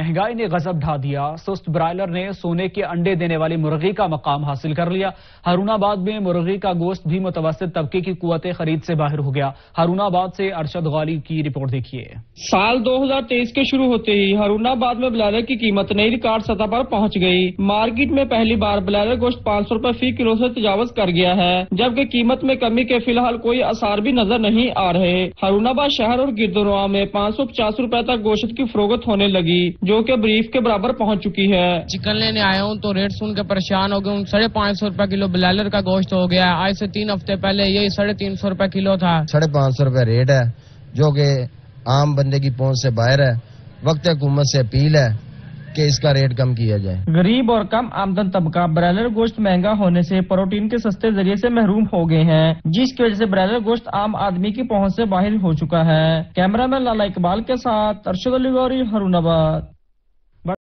महँगाई ने गजब ढा दिया। सुस्त ब्रायलर ने सोने के अंडे देने वाली मुर्गी का मकाम हासिल कर लिया। हारूनाबाद में मुर्गी का गोश्त भी मुतवसत तबके की कुत खरीद से बाहर हो गया। हारूनाबाद से अरशद गाली की रिपोर्ट देखिए। साल 2023 के शुरू होते ही हारूनाबाद में ब्लैलर की कीमत नई रिकॉर्ड सतह पर पहुँच गई। मार्केट में पहली बार ब्लैलर गोश्त पाँच सौ रूपए फ़ी किलो ऐसी तजावज कर गया है, जबकि कीमत में कमी के फ़िलहाल कोई आसार भी नज़र नहीं आ रहे। हारूनाबाद शहर और गिरदुरवा में पाँच सौ पचास रूपए तक गोश्त की फरोगत होने लगी जो कि ब्रीफ के बराबर पहुँच चुकी है। चिकन लेने आया हूँ तो रेट सुन के परेशान हो गया हूँ। साढ़े पाँच सौ रुपये किलो ब्लैलर का गोश्त हो गया आज से तीन हफ़्ते पहले यही साढ़े तीन सौ रुपये किलो था। साढ़े पाँच सौ रुपये रेट है जो कि आम बंदे की पहुँच से बाहर है। वक्त हुकूमत से अपील है कि इसका रेट कम किया जाए। गरीब और कम आमदन तबका ब्रायलर गोश्त महँगा होने से प्रोटीन के सस्ते ज़रिए से महरूम हो गए हैं जिसकी वजह से ब्रायलर गोश्त आम आदमी की पहुँच से बाहर हो चुका है। कैमरामैन लाला इकबाल के साथ अरशद अली गौरी हरुणाबाद।